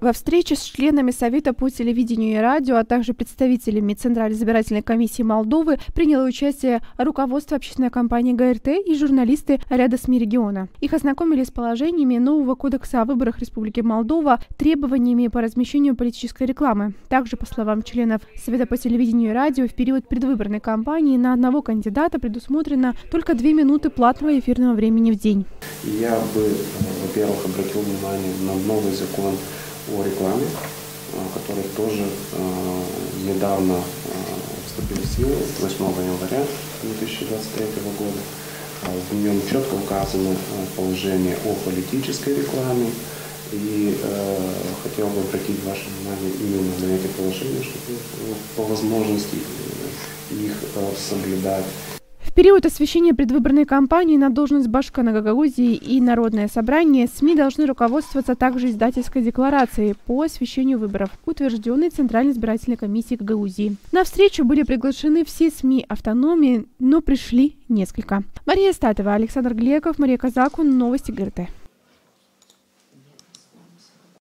Во встрече с членами Совета по телевидению и радио, а также представителями Центральной избирательной комиссии Молдовы приняло участие руководство общественной компании ГРТ и журналисты ряда СМИ региона. Их ознакомили с положениями нового кодекса о выборах Республики Молдова, требованиями по размещению политической рекламы. Также, по словам членов Совета по телевидению и радио, в период предвыборной кампании на одного кандидата предусмотрено только две минуты платного эфирного времени в день. Я бы, во-первых, обратил внимание на новый закон о рекламе, который тоже недавно вступил в силу 8 января 2023 года. В нем четко указаны положения о политической рекламе. И э, хотел бы обратить ваше внимание именно на эти положения, чтобы по возможности их э, соблюдать период освещения предвыборной кампании на должность Башкана Гагаузии и Народное собрание СМИ должны руководствоваться также издательской декларацией по освещению выборов, утвержденной Центральной избирательной комиссией Гагаузии. На встречу были приглашены все СМИ автономии, но пришли несколько. Мария Статова, Александр Глеков, Мария Казаку, Новости ГРТ.